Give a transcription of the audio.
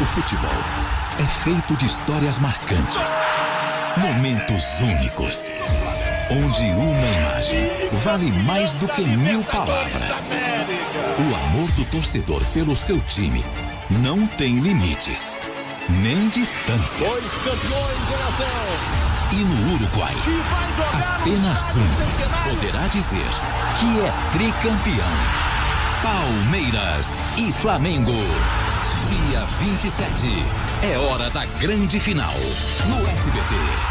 O futebol é feito de histórias marcantes, momentos únicos, onde uma imagem vale mais do que mil palavras. O amor do torcedor pelo seu time não tem limites, nem distâncias. E no Uruguai, apenas um poderá dizer que é tricampeão. Palmeiras e Flamengo. Dia 27. É hora da grande final. No SBT.